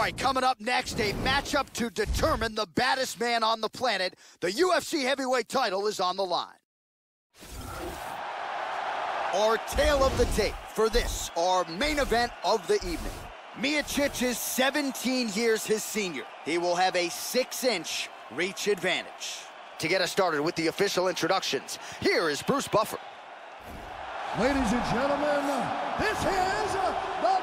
All right, coming up next, a matchup to determine the baddest man on the planet. The UFC heavyweight title is on the line. Our tale of the tape for this, our main event of the evening. Miocic is 17 years his senior. He will have a six-inch reach advantage. To get us started with the official introductions, here is Bruce Buffer. Ladies and gentlemen, this is the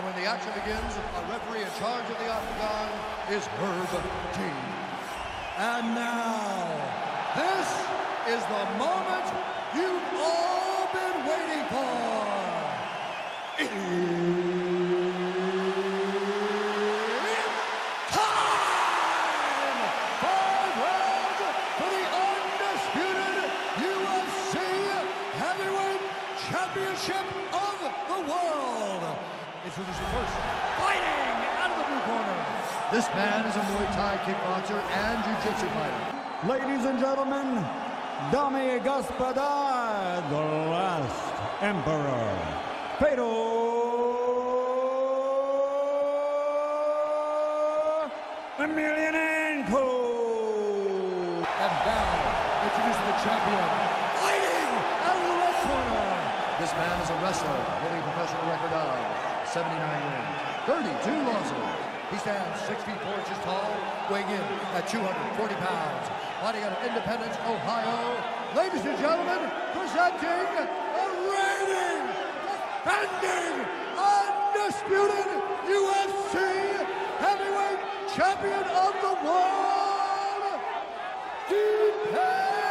And when the action begins, a referee in charge of the octagon is Herb Dean. And now, this is the moment you've all been waiting for. It's time! Five rounds for the undisputed UFC Heavyweight Championship of the world. Introducing first, fighting out of the blue corner. This man is a Muay Thai kickboxer and jiu-jitsu fighter. Ladies and gentlemen, Dame Gospoda, the last emperor, Fedor Emelianenko. And now, introducing the champion, fighting out of the red corner. This man is a wrestler, holding professional record of 79 wins, 32 losses. He stands 6 feet 4 inches tall, weighing in at 240 pounds. Fighting out of Independence, Ohio. Ladies and gentlemen, presenting the reigning, defending, undisputed UFC heavyweight champion of the world, Stipe Miocic!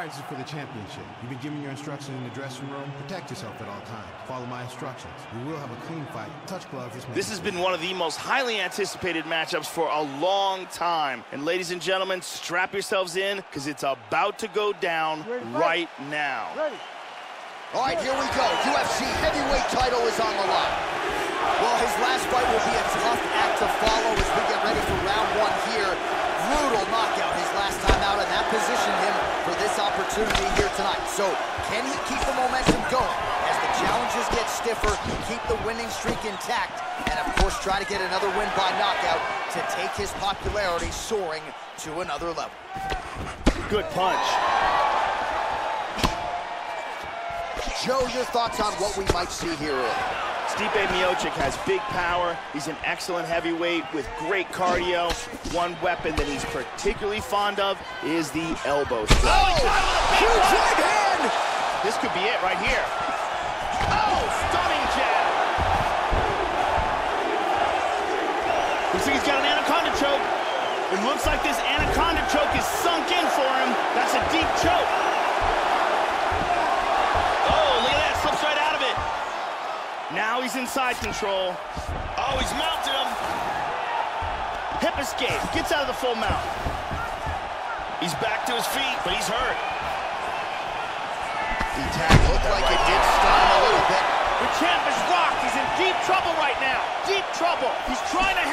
All right, this is for the championship. You've been giving your instructions in the dressing room. Protect yourself at all times. Follow my instructions. We will have a clean fight. Touch gloves. This, This has been one of the most highly anticipated matchups for a long time. And ladies and gentlemen, strap yourselves in because it's about to go down right now. All right, here we go. UFC heavyweight title is on the line. Well, his last fight will be a tough act to follow as we get ready for round one here. Brutal knockout his last time out, and that positioned him for this opportunity here tonight. So, can he keep the momentum going as the challenges get stiffer, keep the winning streak intact, and of course try to get another win by knockout to take his popularity soaring to another level? Good punch. Joe, your thoughts on what we might see here early? Stipe Miocic has big power. He's an excellent heavyweight with great cardio. One weapon that he's particularly fond of is the elbow strike. Oh, huge right hand! This could be it right here. Oh, stunning jab. Looks like he's got an anaconda choke. It looks like this anaconda choke is sunk in for him. That's a deep choke. Now he's inside control. Oh, he's mounted him. Hip escape, gets out of the full mount. He's back to his feet, but he's hurt. The attack looked like it did stun him a little bit. The champ is rocked. He's in deep trouble right now. Deep trouble. He's trying to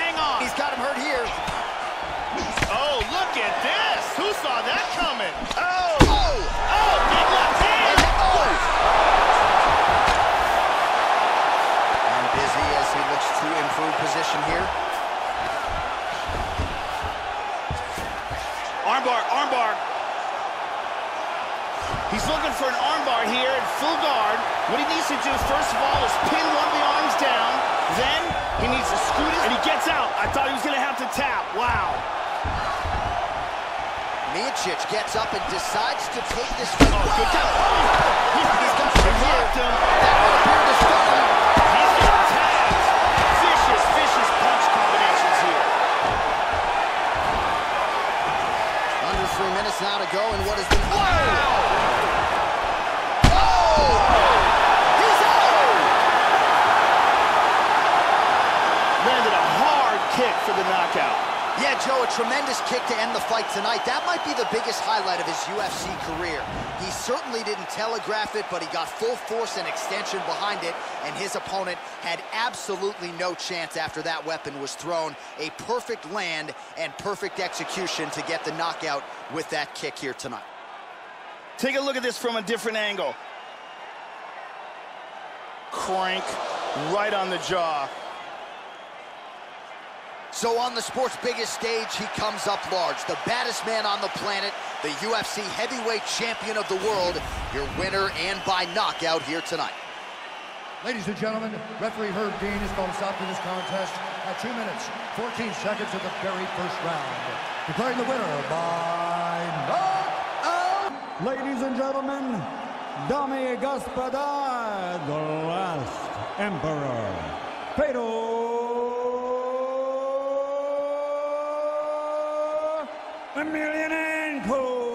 looks to improve position here. Armbar, armbar. He's looking for an armbar here in full guard. What he needs to do, first of all, is pin one of the arms down. Then he needs to scoot it, and he gets out. I thought he was going to have to tap. Wow. Miocic gets up and decides to take this. Oh, good! Tremendous kick to end the fight tonight. That might be the biggest highlight of his UFC career. He certainly didn't telegraph it, but he got full force and extension behind it, and his opponent had absolutely no chance after that weapon was thrown. A perfect land and perfect execution to get the knockout with that kick here tonight. Take a look at this from a different angle. Crank right on the jaw. So on the sport's biggest stage, he comes up large. The baddest man on the planet, the UFC heavyweight champion of the world, your winner and by knockout here tonight. Ladies and gentlemen, referee Herb Dean has called a stop to this contest at 2 minutes, 14 seconds of the very first round. Declaring the winner by knockout! Ladies and gentlemen, Dame Gospoda, the last emperor, Fedor Emelianenko.